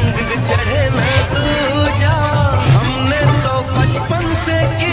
रंग चढ़े मैं तू जा। हमने तो बचपन से की